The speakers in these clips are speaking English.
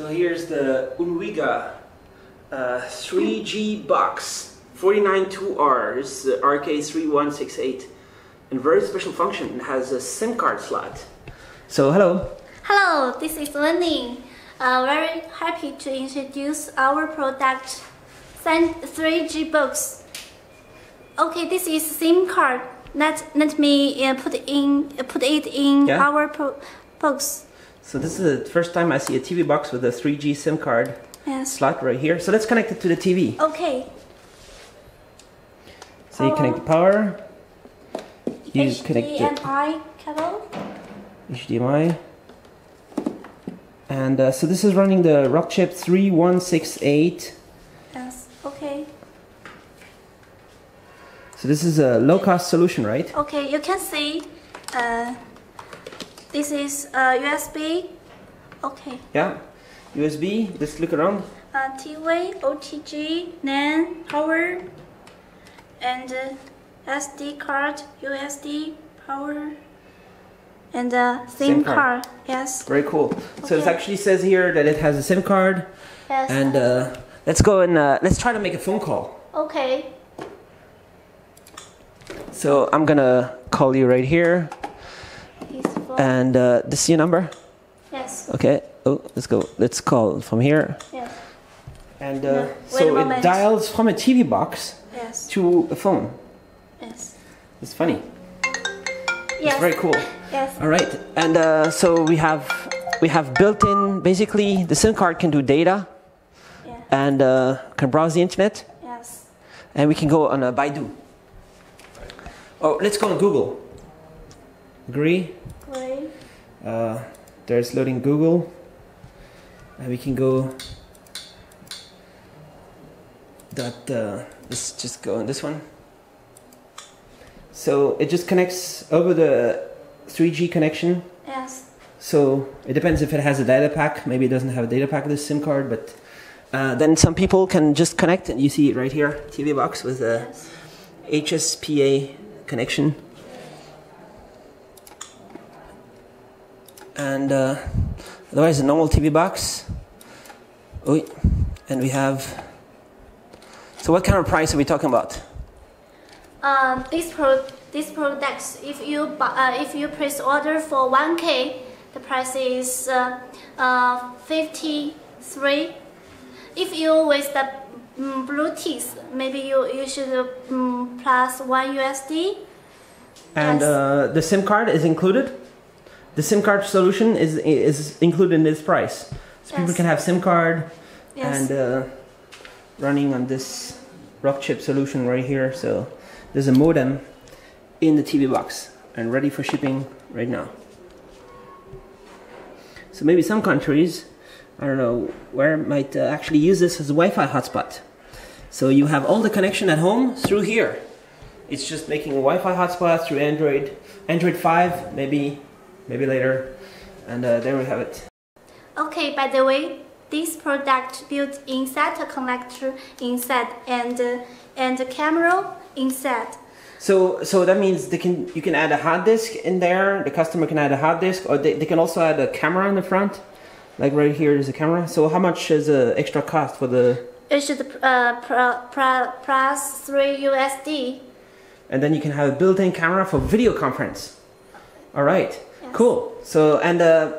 So here's the Unuiga uh, 3G box, 492R. This is RK3168. And very special function, it has a SIM card slot. So hello. Hello, this is Wenning. Uh, very happy to introduce our product, 3G box. Okay, this is SIM card. Let let me uh, put in put it in Yeah. our pro- box. So this is the first time I see a TV box with a 3G SIM card Yes. slot right here. So let's connect it to the TV. Okay. So you connect the power. You connect the HDMI cable. HDMI. And uh, so this is running the Rockchip 3168. Yes. Okay. So this is a low cost solution, right? Okay. You can see. Uh, this is uh, USB. Okay. Yeah. USB, let's look around. uh, TV, OTG, LAN, power, and uh, SD card, USD, power, and uh, SIM, SIM card. card. Yes. Very cool. So it actually says here that it has a SIM card. Yes. And uh, let's go and uh, let's try to make a phone call. okay. So I'm gonna call you right here. And uh, this is your number? yes. Okay. Oh, let's go. Let's call from here. Yes. And uh, so it dials from a TV box Yes. to a phone. Yes. It's funny. Yes. It's very cool. Yes. All right, and uh, so we have we have built-in. Basically, the SIM card can do data Yeah. and uh, can browse the internet, Yes. and we can go on a Baidu. Oh, let's go on Google. Agree? Uh, there's loading Google, and we can go. That uh, let's just go on this one. So it just connects over the 3G connection Yes. So it depends if it has a data pack. Maybe it doesn't have a data pack this SIM card, but uh, then some people can just connect, and you see it right here, TV box with a Yes. HSPA connection, and uh, otherwise a normal TV box. Oh, and we have. So what kind of price are we talking about? Um, this pro this products, if you bu- uh, if you place order for 1K, the price is uh, uh, 53. If you with the mm, Bluetooth, maybe you you should mm, plus one USD. And Yes. uh, the SIM card is included. The SIM card solution is is included in this price. So people can have SIM card Yes. and uh, running on this Rockchip solution right here. So there's a modem in the TV box and ready for shipping right now. So maybe some countries, I don't know, where might uh, actually use this as a Wi-Fi hotspot. So you have all the connection at home through here. It's just making a Wi-Fi hotspot through Android, Android 5, maybe, maybe later, and uh, there we have it. Okay, by the way, this product built inside a connector inside and uh, and the camera inside. So, so that means they can you can add a hard disk in there. The customer can add a hard disk, or they, they can also add a camera in the front. Like right here is a camera. So how much is the extra cost for the? It should uh, pr- pr- plus three USD. And then you can have a built-in camera for video conference. All right. Cool. So and uh,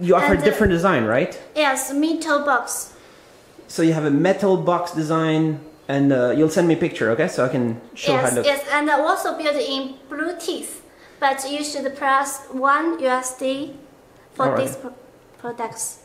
you offer And, uh, different design, right? Yes, metal box. So you have a metal box design, and uh, you'll send me a picture, okay? So I can show how yes, it looks. yes, and also built in Bluetooth. But you should press one USD for Alright. these pro- products.